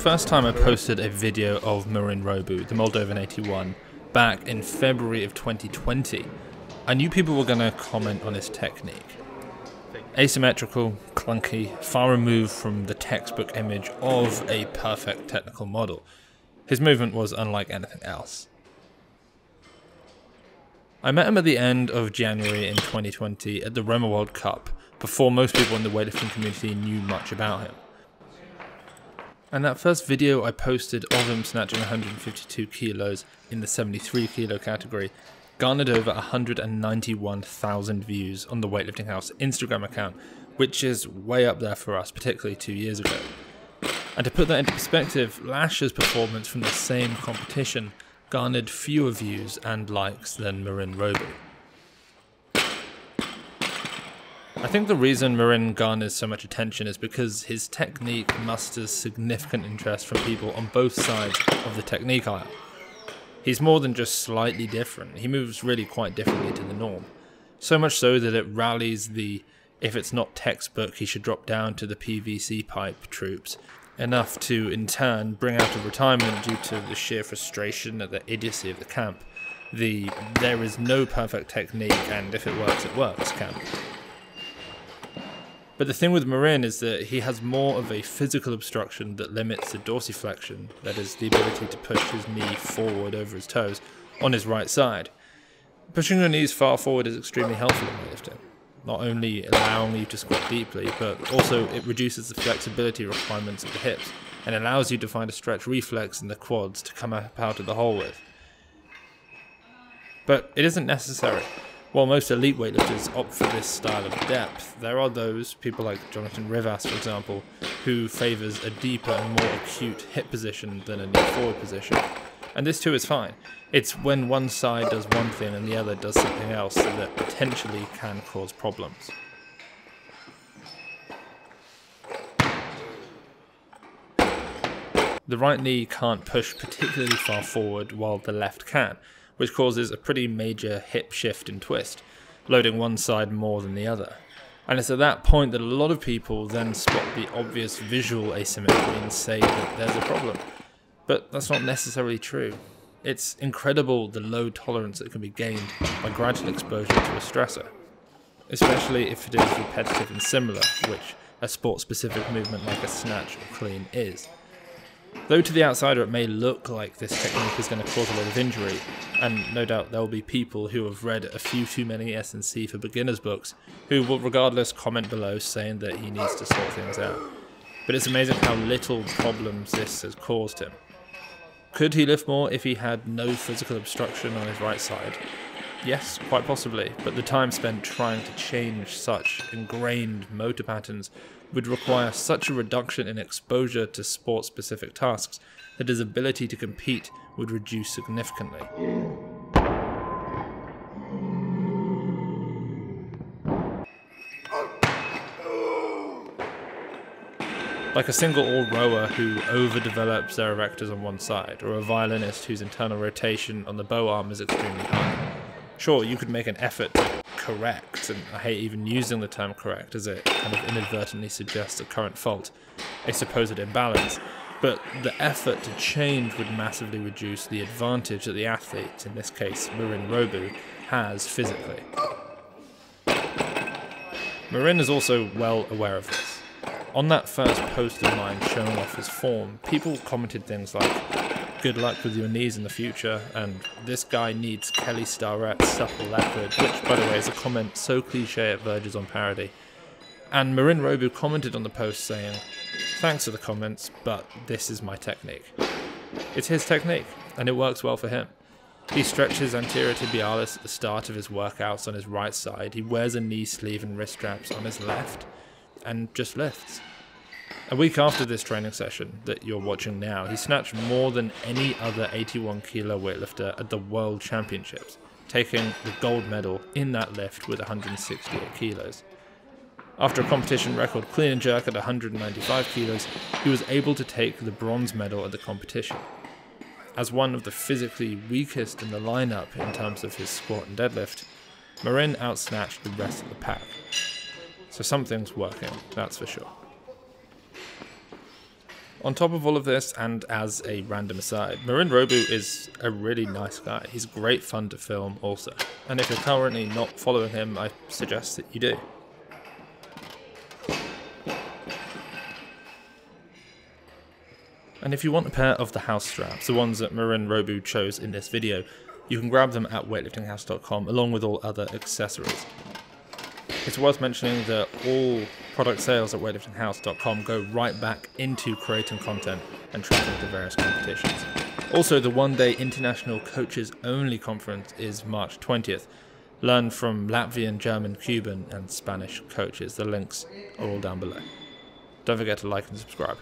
first time I posted a video of Marin Robu, the Moldovan 81, back in February of 2020, I knew people were going to comment on his technique. Asymmetrical, clunky, far removed from the textbook image of a perfect technical model. His movement was unlike anything else. I met him at the end of January in 2020 at the Roma World Cup, before most people in the weightlifting community knew much about him. And that first video I posted of him snatching 152 kilos in the 73 kilo category garnered over 191,000 views on the Weightlifting House Instagram account, which is way up there for us, particularly two years ago. And to put that into perspective, Lasha's performance from the same competition garnered fewer views and likes than Marin Robu. I think the reason Marin garners so much attention is because his technique musters significant interest from people on both sides of the technique aisle. He's more than just slightly different, he moves really quite differently to the norm. So much so that it rallies the if it's not textbook, he should drop down to the PVC pipe troops, enough to in turn bring out of retirement due to the sheer frustration at the idiocy of the camp. The there is no perfect technique and if it works, it works camp. But the thing with Marin is that he has more of a physical obstruction that limits the dorsiflexion, that is, the ability to push his knee forward over his toes, on his right side. Pushing your knees far forward is extremely helpful in weightlifting, not only allowing you to squat deeply, but also it reduces the flexibility requirements of the hips and allows you to find a stretch reflex in the quads to come up out of the hole with. But it isn't necessary. While most elite weightlifters opt for this style of depth, there are those, people like Jonathan Rivas for example, who favours a deeper and more acute hip position than a knee forward position. And this too is fine. It's when one side does one thing and the other does something else that potentially can cause problems. The right knee can't push particularly far forward while the left can, which causes a pretty major hip shift and twist, loading one side more than the other. And it's at that point that a lot of people then spot the obvious visual asymmetry and say that there's a problem. But that's not necessarily true. It's incredible the low tolerance that can be gained by gradual exposure to a stressor, especially if it is repetitive and similar, which a sport specific movement like a snatch or clean is. Though to the outsider it may look like this technique is going to cause a lot of injury, and no doubt there will be people who have read a few too many S&C for beginners books who will regardless comment below saying that he needs to sort things out. But it's amazing how little problems this has caused him. Could he lift more if he had no physical obstruction on his right side? Yes, quite possibly, but the time spent trying to change such ingrained motor patterns would require such a reduction in exposure to sport specific tasks that his ability to compete would reduce significantly. Like a single oar rower who overdevelops their erectors on one side, or a violinist whose internal rotation on the bow arm is extremely high. Sure, you could make an effort correct, and I hate even using the term correct as it kind of inadvertently suggests a current fault, a supposed imbalance, but the effort to change would massively reduce the advantage that the athlete, in this case Marin Robu, has physically. Marin is also well aware of this. On that first post of mine showing off his form, people commented things like, good luck with your knees in the future, and this guy needs Kelly Starrett's supple leopard, which, by the way, is a comment so cliche it verges on parody. And Marin Robu commented on the post saying, Thanks for the comments, but this is my technique. It's his technique, and it works well for him. He stretches anterior tibialis at the start of his workouts on his right side, he wears a knee sleeve and wrist straps on his left, and just lifts. A week after this training session that you're watching now, he snatched more than any other 81 kilo weightlifter at the World Championships, taking the gold medal in that lift with 168 kilos. After a competition record clean and jerk at 195 kilos, he was able to take the bronze medal at the competition. As one of the physically weakest in the lineup in terms of his squat and deadlift, Marin outsnatched the rest of the pack. So something's working, that's for sure. On top of all of this, and as a random aside, Marin Robu is a really nice guy. He's great fun to film also. And if you're currently not following him, I suggest that you do. And if you want a pair of the house straps, the ones that Marin Robu chose in this video, you can grab them at weightliftinghouse.com along with all other accessories. It's worth mentioning that all product sales at weightliftinghouse.com go right back into creating content and tracking the various competitions. Also, the one day international coaches only conference is March 20th. Learn from Latvian, German, Cuban, and Spanish coaches. The links are all down below. Don't forget to like and subscribe.